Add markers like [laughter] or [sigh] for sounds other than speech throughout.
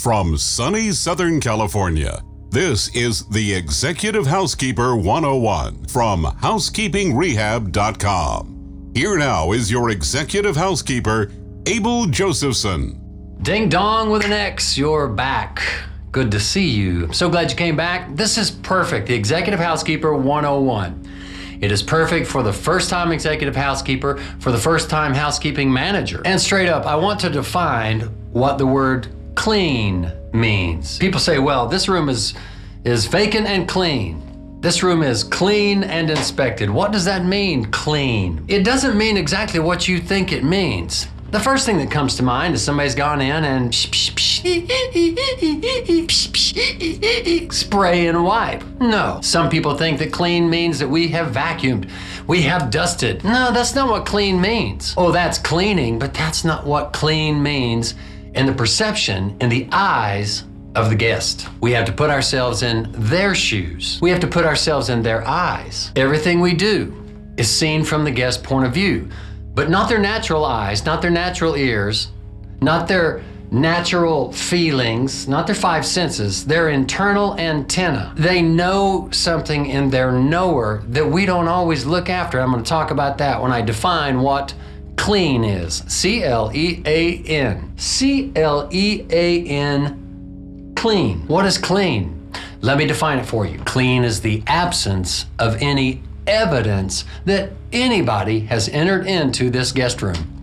From sunny Southern California, this is the Executive Housekeeper 101 from HousekeepingRehab.com. Here now is your Executive Housekeeper, Abel Josephson. Ding dong with an X, you're back. Good to see you. I'm so glad you came back. This is perfect. The Executive Housekeeper 101. It is perfect for the first time executive housekeeper, for the first time housekeeping manager. And straight up, I want to define what the word clean means. People say, well, this room is, is vacant and clean. This room is clean and inspected. What does that mean, clean? It doesn't mean exactly what you think it means. The first thing that comes to mind is somebody's gone in and spray and wipe. No. Some people think that clean means that we have vacuumed, we have dusted. No, that's not what clean means. Oh, that's cleaning, but that's not what clean means in the perception, in the eyes of the guest. We have to put ourselves in their shoes. We have to put ourselves in their eyes. Everything we do is seen from the guest's point of view but not their natural eyes, not their natural ears, not their natural feelings, not their five senses, their internal antenna. They know something in their knower that we don't always look after. I'm going to talk about that when I define what clean is. C L E A N. C L E A N, clean. What is clean? Let me define it for you. Clean is the absence of any evidence that anybody has entered into this guest room.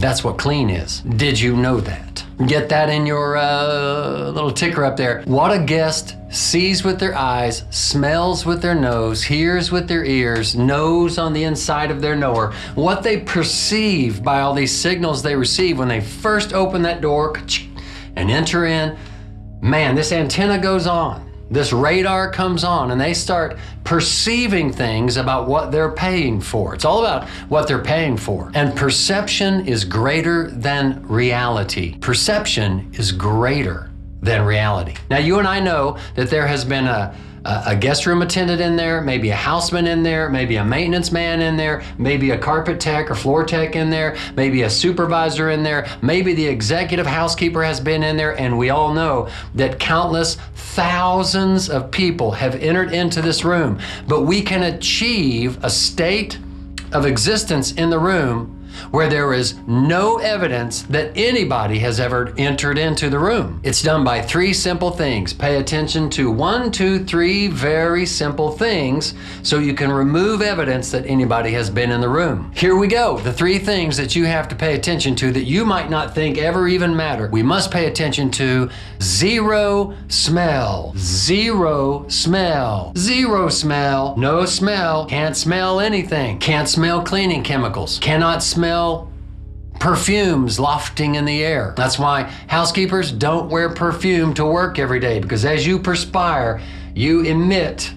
That's what clean is. Did you know that? Get that in your uh, little ticker up there. What a guest sees with their eyes, smells with their nose, hears with their ears, knows on the inside of their knower, what they perceive by all these signals they receive when they first open that door and enter in. Man, this antenna goes on this radar comes on and they start perceiving things about what they're paying for. It's all about what they're paying for. And perception is greater than reality. Perception is greater than reality. Now, you and I know that there has been a a guest room attendant in there, maybe a houseman in there, maybe a maintenance man in there, maybe a carpet tech or floor tech in there, maybe a supervisor in there, maybe the executive housekeeper has been in there, and we all know that countless thousands of people have entered into this room. But we can achieve a state of existence in the room where there is no evidence that anybody has ever entered into the room. It's done by three simple things. Pay attention to one, two, three very simple things so you can remove evidence that anybody has been in the room. Here we go. The three things that you have to pay attention to that you might not think ever even matter. We must pay attention to zero smell. Zero smell. Zero smell. No smell. Can't smell anything. Can't smell cleaning chemicals. Cannot smell smell perfumes lofting in the air. That's why housekeepers don't wear perfume to work every day because as you perspire, you emit,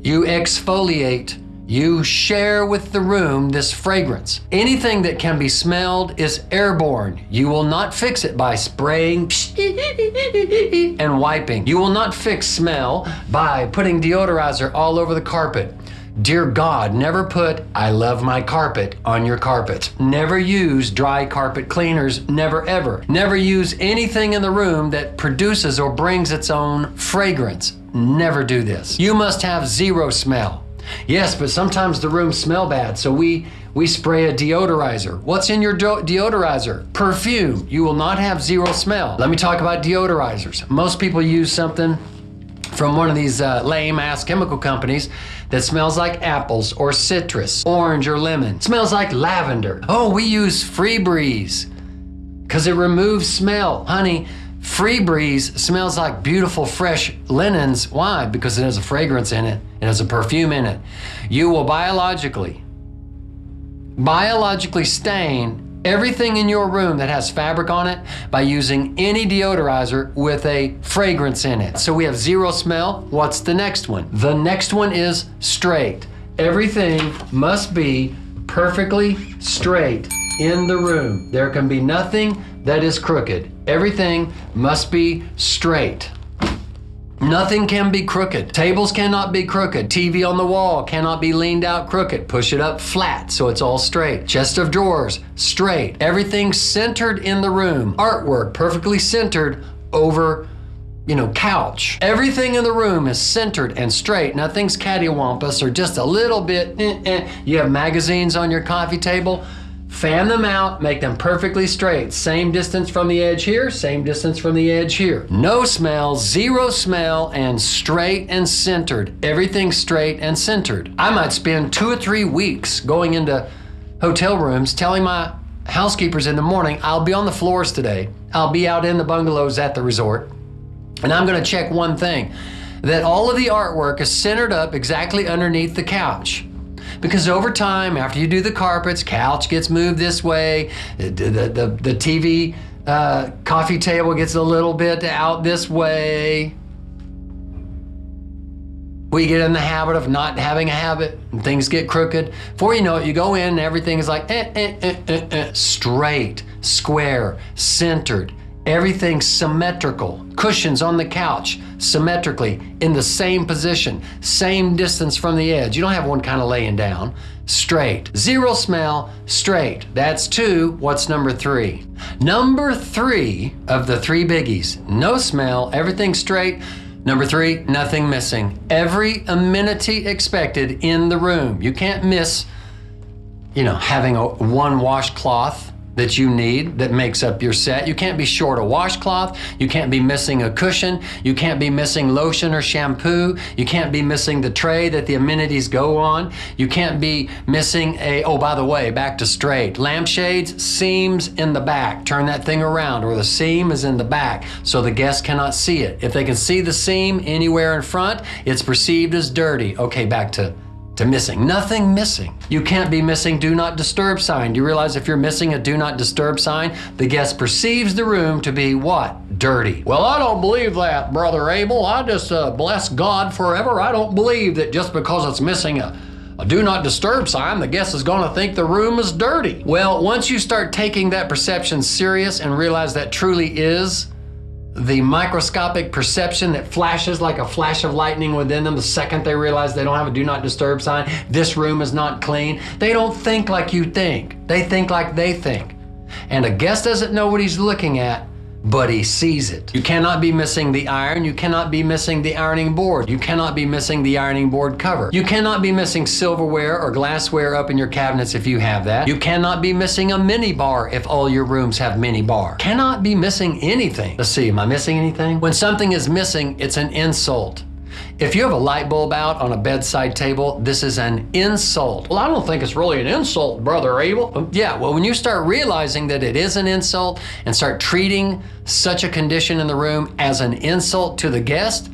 you exfoliate, you share with the room this fragrance. Anything that can be smelled is airborne. You will not fix it by spraying [laughs] and wiping. You will not fix smell by putting deodorizer all over the carpet. Dear God, never put I love my carpet on your carpet. Never use dry carpet cleaners, never ever. Never use anything in the room that produces or brings its own fragrance. Never do this. You must have zero smell. Yes, but sometimes the rooms smell bad, so we we spray a deodorizer. What's in your deodorizer? Perfume. You will not have zero smell. Let me talk about deodorizers. Most people use something from one of these uh, lame ass chemical companies that smells like apples or citrus, orange or lemon. Smells like lavender. Oh, we use Febreze because it removes smell. Honey, Febreze smells like beautiful fresh linens. Why? Because it has a fragrance in it, it has a perfume in it. You will biologically, biologically stain everything in your room that has fabric on it by using any deodorizer with a fragrance in it. So we have zero smell. What's the next one? The next one is straight. Everything must be perfectly straight in the room. There can be nothing that is crooked. Everything must be straight. Nothing can be crooked. Tables cannot be crooked. TV on the wall cannot be leaned out crooked. Push it up flat so it's all straight. Chest of drawers, straight. Everything centered in the room. Artwork, perfectly centered over you know, couch. Everything in the room is centered and straight. Nothing's cattywampus or just a little bit. Eh, eh. You have magazines on your coffee table. Fan them out, make them perfectly straight. Same distance from the edge here, same distance from the edge here. No smell, zero smell, and straight and centered. Everything straight and centered. I might spend two or three weeks going into hotel rooms telling my housekeepers in the morning, I'll be on the floors today. I'll be out in the bungalows at the resort. And I'm going to check one thing that all of the artwork is centered up exactly underneath the couch. Because over time, after you do the carpets, couch gets moved this way, the, the, the, the TV uh, coffee table gets a little bit out this way. We get in the habit of not having a habit and things get crooked. Before you know it, you go in and everything is like eh, eh, eh, eh, eh, straight, square, centered. everything symmetrical. Cushions on the couch, symmetrically, in the same position, same distance from the edge. You don't have one kind of laying down. Straight. Zero smell, straight. That's two. What's number three? Number three of the three biggies no smell, everything straight. Number three, nothing missing. Every amenity expected in the room. You can't miss, you know, having a one washcloth that you need that makes up your set. You can't be short a washcloth. You can't be missing a cushion. You can't be missing lotion or shampoo. You can't be missing the tray that the amenities go on. You can't be missing a, oh, by the way, back to straight. Lampshades, seams in the back. Turn that thing around, or the seam is in the back so the guest cannot see it. If they can see the seam anywhere in front, it's perceived as dirty. Okay, back to to missing. Nothing missing. You can't be missing do not disturb sign. Do you realize if you're missing a do not disturb sign, the guest perceives the room to be what? Dirty. Well, I don't believe that, Brother Abel. I just uh, bless God forever. I don't believe that just because it's missing a a do not disturb sign, the guest is going to think the room is dirty. Well, once you start taking that perception serious and realize that truly is the microscopic perception that flashes like a flash of lightning within them the second they realize they don't have a do not disturb sign, this room is not clean. They don't think like you think, they think like they think. And a guest doesn't know what he's looking at but he sees it. You cannot be missing the iron. You cannot be missing the ironing board. You cannot be missing the ironing board cover. You cannot be missing silverware or glassware up in your cabinets if you have that. You cannot be missing a mini bar if all your rooms have mini bar. Cannot be missing anything. Let's see, am I missing anything? When something is missing, it's an insult. If you have a light bulb out on a bedside table, this is an insult. Well, I don't think it's really an insult, Brother Abel. Um, yeah, well, when you start realizing that it is an insult and start treating such a condition in the room as an insult to the guest,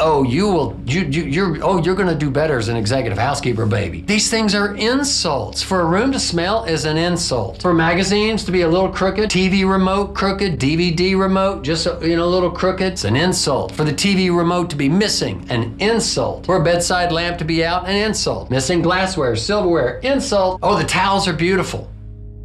oh, you will, you, you you're, oh, you're going to do better as an executive housekeeper, baby. These things are insults. For a room to smell is an insult. For magazines to be a little crooked, TV remote crooked, DVD remote just uh, you know a little crooked, it's an insult. For the TV remote to be missing, an insult. For a bedside lamp to be out, an insult. Missing glassware, silverware, insult. Oh, the towels are beautiful.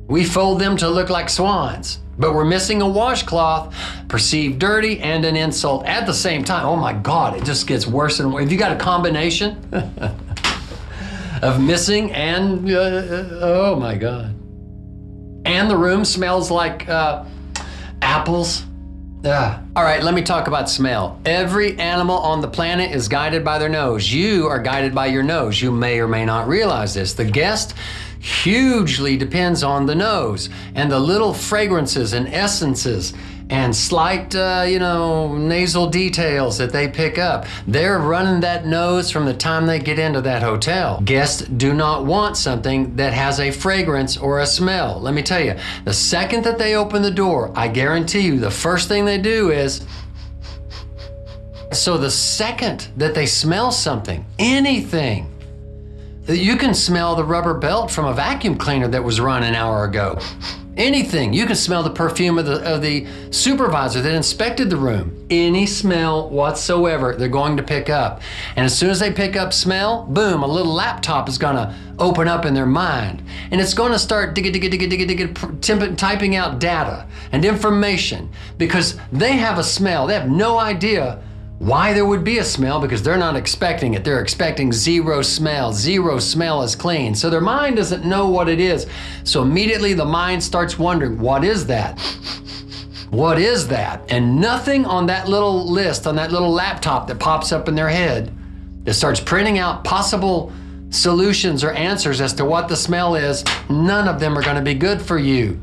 We fold them to look like swans but we're missing a washcloth, perceived dirty, and an insult at the same time. Oh my God, it just gets worse and worse. Have you got a combination [laughs] of missing and, uh, uh, oh my God. And the room smells like uh, apples. Ugh. All right, let me talk about smell. Every animal on the planet is guided by their nose. You are guided by your nose. You may or may not realize this. The guest hugely depends on the nose and the little fragrances and essences and slight, uh, you know, nasal details that they pick up. They're running that nose from the time they get into that hotel. Guests do not want something that has a fragrance or a smell. Let me tell you, the second that they open the door, I guarantee you, the first thing they do is. So the second that they smell something, anything, you can smell the rubber belt from a vacuum cleaner that was run an hour ago. Anything. You can smell the perfume of the, of the supervisor that inspected the room. Any smell whatsoever, they're going to pick up. And as soon as they pick up smell, boom, a little laptop is going to open up in their mind. And it's going to start digga, digga, digga, digga, digga, typing out data and information because they have a smell. They have no idea why there would be a smell because they're not expecting it. They're expecting zero smell. Zero smell is clean. So their mind doesn't know what it is. So immediately the mind starts wondering, what is that? What is that? And nothing on that little list, on that little laptop that pops up in their head, that starts printing out possible solutions or answers as to what the smell is, none of them are going to be good for you.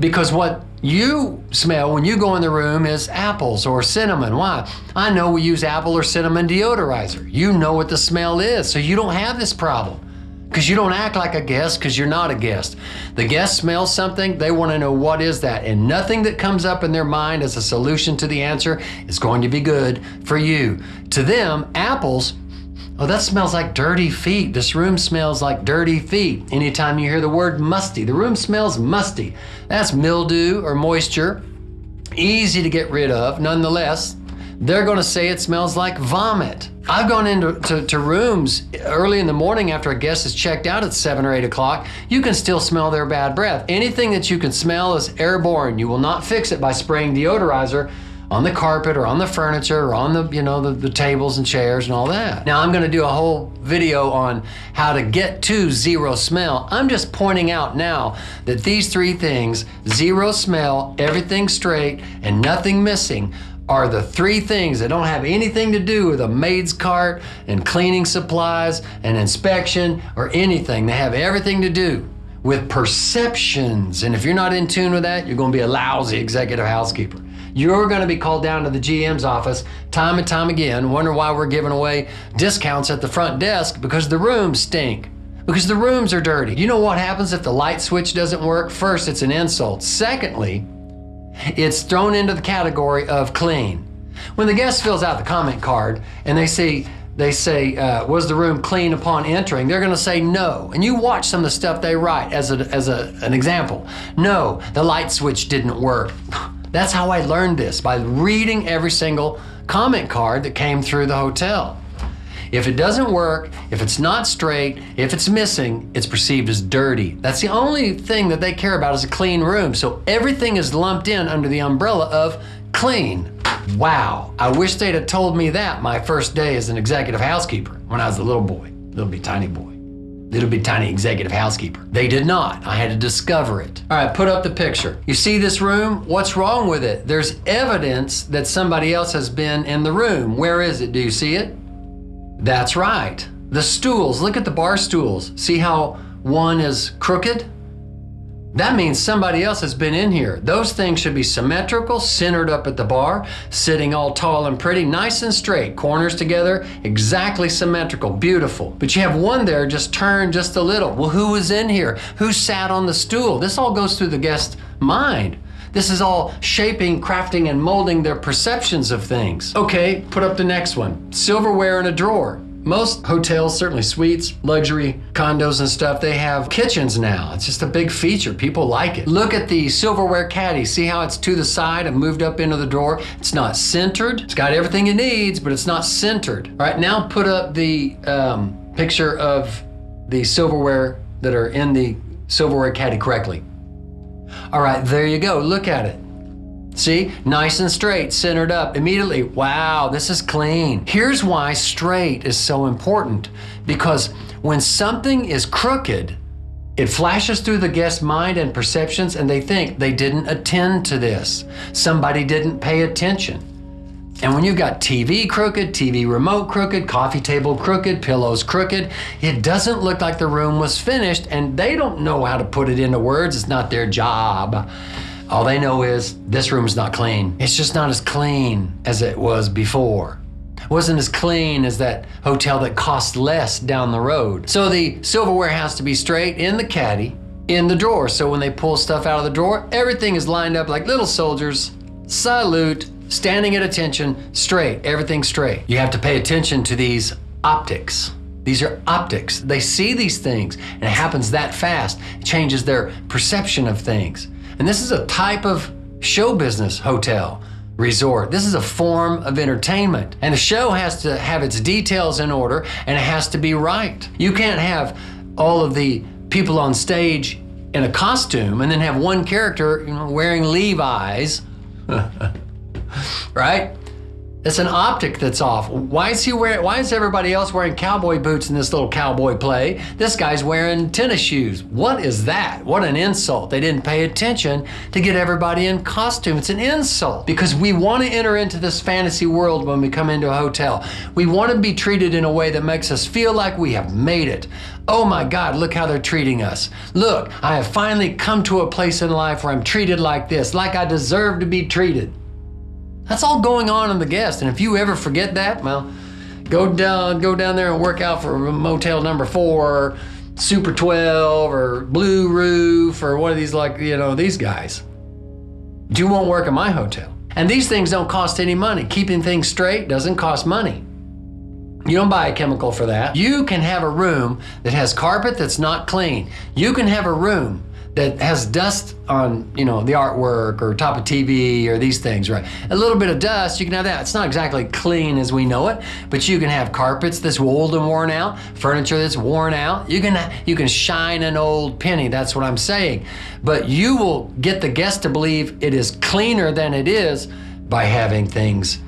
Because what you smell when you go in the room is apples or cinnamon. Why? I know we use apple or cinnamon deodorizer. You know what the smell is, so you don't have this problem. Because you don't act like a guest because you're not a guest. The guest smells something, they want to know what is that. And nothing that comes up in their mind as a solution to the answer is going to be good for you. To them, apples Oh, that smells like dirty feet. This room smells like dirty feet. Anytime you hear the word musty, the room smells musty. That's mildew or moisture. Easy to get rid of. Nonetheless, they're going to say it smells like vomit. I've gone into to, to rooms early in the morning after a guest is checked out at 7 or 8 o'clock. You can still smell their bad breath. Anything that you can smell is airborne. You will not fix it by spraying deodorizer on the carpet or on the furniture or on the you know the, the tables and chairs and all that. Now i'm going to do a whole video on how to get to zero smell. I'm just pointing out now that these three things zero smell everything straight and nothing missing are the three things that don't have anything to do with a maid's cart and cleaning supplies and inspection or anything. They have everything to do with perceptions. And if you're not in tune with that you're going to be a lousy executive housekeeper you're going to be called down to the GM's office time and time again, wonder why we're giving away discounts at the front desk because the rooms stink. Because the rooms are dirty. You know what happens if the light switch doesn't work? First, it's an insult. Secondly, it's thrown into the category of clean. When the guest fills out the comment card and they say, they say, uh, was the room clean upon entering? They're going to say no. And you watch some of the stuff they write as, a, as a, an example. No, the light switch didn't work. [laughs] That's how I learned this by reading every single comment card that came through the hotel. If it doesn't work, if it's not straight, if it's missing, it's perceived as dirty. That's the only thing that they care about is a clean room. So everything is lumped in under the umbrella of clean. Wow, I wish they'd have told me that my first day as an executive housekeeper when I was a little boy, little bitty tiny boy little bit tiny executive housekeeper. They did not. I had to discover it. All right, put up the picture. You see this room? What's wrong with it? There's evidence that somebody else has been in the room. Where is it? Do you see it? That's right. The stools, look at the bar stools. See how one is crooked? That means somebody else has been in here. Those things should be symmetrical, centered up at the bar, sitting all tall and pretty, nice and straight, corners together, exactly symmetrical, beautiful. But you have one there just turned just a little. Well, who was in here? Who sat on the stool? This all goes through the guest's mind. This is all shaping, crafting, and molding their perceptions of things. Okay, put up the next one. Silverware in a drawer. Most hotels, certainly suites, luxury condos and stuff, they have kitchens now. It's just a big feature. People like it. Look at the silverware caddy. See how it's to the side and moved up into the drawer? It's not centered. It's got everything it needs, but it's not centered. All right, now put up the um, picture of the silverware that are in the silverware caddy correctly. All right, there you go. Look at it. See, nice and straight, centered up immediately. Wow, this is clean. Here's why straight is so important because when something is crooked, it flashes through the guest's mind and perceptions, and they think they didn't attend to this. Somebody didn't pay attention. And when you've got TV crooked, TV remote crooked, coffee table crooked, pillows crooked, it doesn't look like the room was finished, and they don't know how to put it into words. It's not their job. All they know is this room's not clean. It's just not as clean as it was before. It wasn't as clean as that hotel that cost less down the road. So the silverware has to be straight in the caddy, in the drawer. So when they pull stuff out of the drawer, everything is lined up like little soldiers. Salute, standing at attention, straight, everything straight. You have to pay attention to these optics. These are optics. They see these things, and it happens that fast. It changes their perception of things. And this is a type of show business hotel resort. This is a form of entertainment. And the show has to have its details in order and it has to be right. You can't have all of the people on stage in a costume and then have one character you know, wearing Levi's, [laughs] right? It's an optic that's off. Why is he wearing? Why is everybody else wearing cowboy boots in this little cowboy play? This guy's wearing tennis shoes. What is that? What an insult! They didn't pay attention to get everybody in costume. It's an insult because we want to enter into this fantasy world when we come into a hotel. We want to be treated in a way that makes us feel like we have made it. Oh my God, look how they're treating us. Look, I have finally come to a place in life where I'm treated like this, like I deserve to be treated. That's all going on in the guest. And if you ever forget that, well, go down, go down there and work out for motel number four, Super 12, or Blue Roof, or one of these, like, you know, these guys. You won't work in my hotel. And these things don't cost any money. Keeping things straight doesn't cost money. You don't buy a chemical for that. You can have a room that has carpet that's not clean. You can have a room that has dust on, you know, the artwork or top of TV or these things, right? A little bit of dust, you can have that. It's not exactly clean as we know it, but you can have carpets that's old and worn out, furniture that's worn out. You can you can shine an old penny. That's what I'm saying. But you will get the guest to believe it is cleaner than it is by having things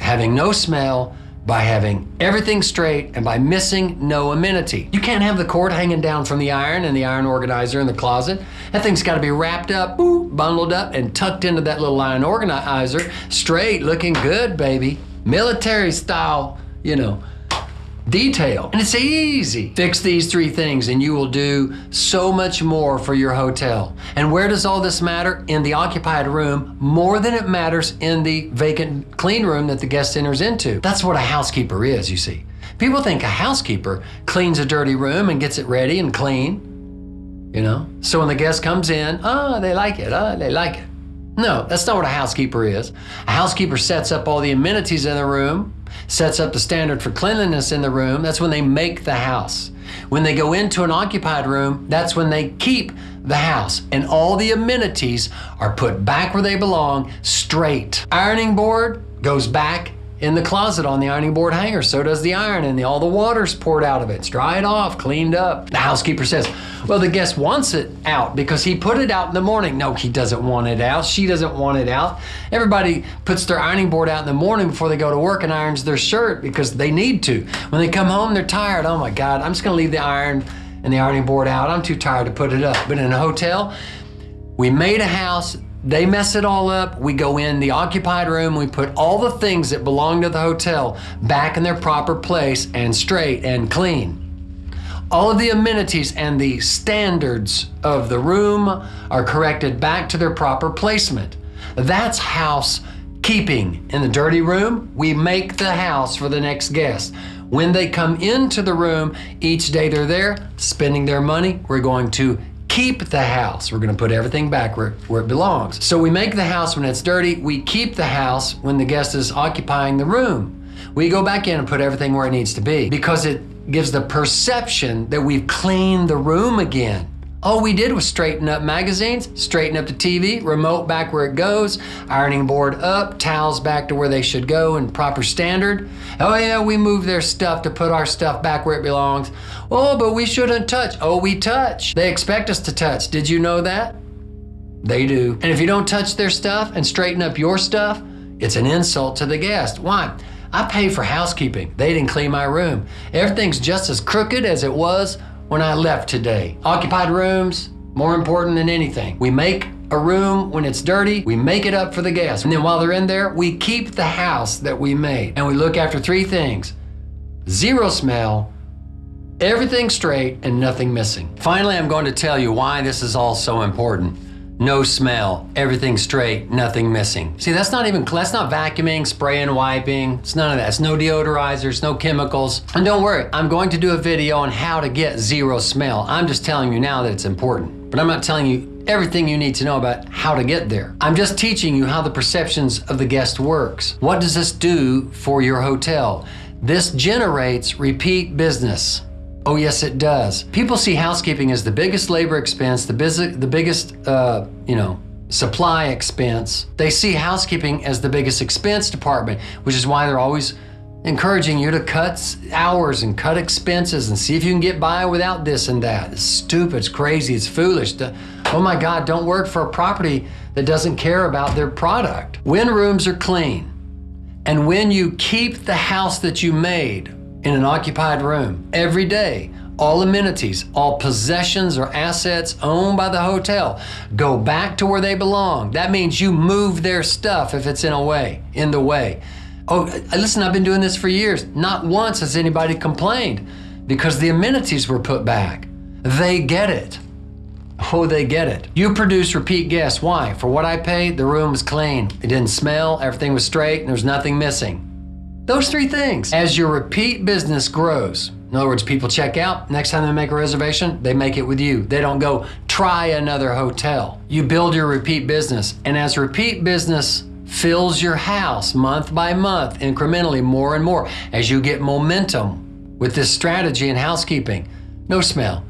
having no smell, by having everything straight and by missing no amenity. You can't have the cord hanging down from the iron and the iron organizer in the closet. That thing's got to be wrapped up, bundled up, and tucked into that little iron organizer, straight, looking good, baby. Military style, you know, detail. And it's easy. Fix these three things and you will do so much more for your hotel. And where does all this matter? In the occupied room, more than it matters in the vacant clean room that the guest enters into. That's what a housekeeper is, you see. People think a housekeeper cleans a dirty room and gets it ready and clean, you know? So when the guest comes in, oh, they like it, oh, they like it. No, that's not what a housekeeper is. A housekeeper sets up all the amenities in the room, sets up the standard for cleanliness in the room. That's when they make the house. When they go into an occupied room, that's when they keep the house. And all the amenities are put back where they belong, straight. Ironing board goes back in the closet on the ironing board hanger. So does the iron, and the, all the water's poured out of it. It's dried off, cleaned up. The housekeeper says, Well, the guest wants it out because he put it out in the morning. No, he doesn't want it out. She doesn't want it out. Everybody puts their ironing board out in the morning before they go to work and irons their shirt because they need to. When they come home, they're tired. Oh my God, I'm just gonna leave the iron and the ironing board out. I'm too tired to put it up. But in a hotel, we made a house they mess it all up. We go in the occupied room. We put all the things that belong to the hotel back in their proper place and straight and clean. All of the amenities and the standards of the room are corrected back to their proper placement. That's housekeeping. In the dirty room, we make the house for the next guest. When they come into the room, each day they're there spending their money, we're going to keep the house. We're going to put everything back where, where it belongs. So we make the house when it's dirty. We keep the house when the guest is occupying the room. We go back in and put everything where it needs to be because it gives the perception that we've cleaned the room again. All we did was straighten up magazines, straighten up the TV, remote back where it goes, ironing board up, towels back to where they should go in proper standard. Oh, yeah, we moved their stuff to put our stuff back where it belongs. Oh, but we shouldn't touch. Oh, we touch. They expect us to touch. Did you know that? They do. And if you don't touch their stuff and straighten up your stuff, it's an insult to the guest. Why? I pay for housekeeping. They didn't clean my room. Everything's just as crooked as it was when I left today. Occupied rooms, more important than anything. We make a room when it's dirty, we make it up for the guests. And then while they're in there, we keep the house that we made. And we look after three things zero smell, everything straight, and nothing missing. Finally, I'm going to tell you why this is all so important no smell, everything straight, nothing missing. See, that's not even, that's not vacuuming, spraying, wiping. It's none of that. It's no deodorizers, no chemicals. And don't worry, I'm going to do a video on how to get zero smell. I'm just telling you now that it's important. But I'm not telling you everything you need to know about how to get there. I'm just teaching you how the perceptions of the guest works. What does this do for your hotel? This generates repeat business. Oh, yes, it does. People see housekeeping as the biggest labor expense, the, the biggest, uh, you know, supply expense. They see housekeeping as the biggest expense department, which is why they're always encouraging you to cut hours and cut expenses and see if you can get by without this and that. It's stupid, it's crazy, it's foolish. Oh my God, don't work for a property that doesn't care about their product. When rooms are clean, And when you keep the house that you made in an occupied room every day, all amenities, all possessions or assets owned by the hotel go back to where they belong. That means you move their stuff if it's in a way, in the way. Oh, uh, listen, I've been doing this for years. Not once has anybody complained because the amenities were put back. They get it. Oh, they get it. You produce repeat guests. Why? For what I paid, the room was clean. It didn't smell, everything was straight, and there was nothing missing. Those three things. As your repeat business grows, in other words, people check out, next time they make a reservation, they make it with you. They don't go try another hotel. You build your repeat business, and as repeat business fills your house month by month, incrementally, more and more, as you get momentum with this strategy in housekeeping, no smell,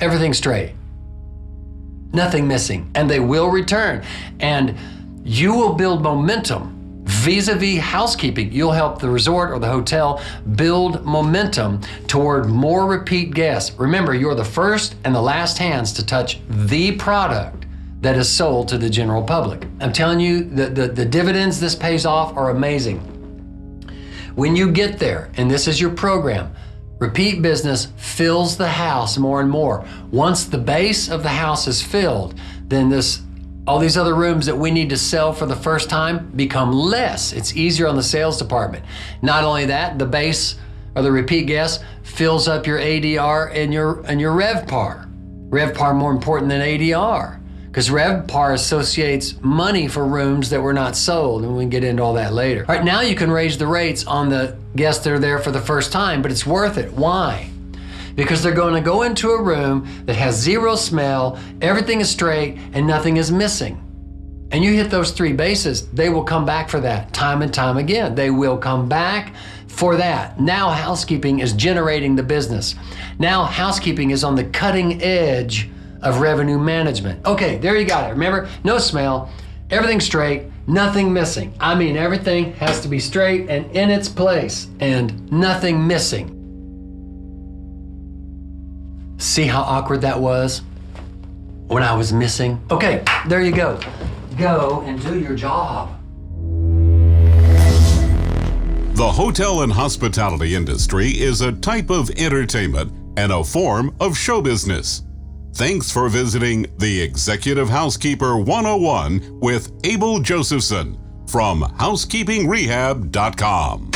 everything straight nothing missing, and they will return. And you will build momentum vis a vis housekeeping. You'll help the resort or the hotel build momentum toward more repeat guests. Remember, you're the first and the last hands to touch the product that is sold to the general public. I'm telling you, the, the, the dividends this pays off are amazing. When you get there, and this is your program, Repeat business fills the house more and more. Once the base of the house is filled, then this all these other rooms that we need to sell for the first time become less. It's easier on the sales department. Not only that, the base or the repeat guest fills up your ADR and your and your RevPAR. RevPAR more important than ADR because RevPAR associates money for rooms that were not sold, and we can get into all that later. All right, now you can raise the rates on the guests that are there for the first time, but it's worth it. Why? Because they're going to go into a room that has zero smell, everything is straight, and nothing is missing. And you hit those three bases, they will come back for that time and time again. They will come back for that. Now, housekeeping is generating the business. Now, housekeeping is on the cutting edge of revenue management. Okay, there you got it. Remember, no smell, everything straight, nothing missing. I mean, everything has to be straight and in its place and nothing missing. See how awkward that was when I was missing? Okay, there you go. Go and do your job. The hotel and hospitality industry is a type of entertainment and a form of show business. Thanks for visiting the Executive Housekeeper 101 with Abel Josephson from housekeepingrehab.com.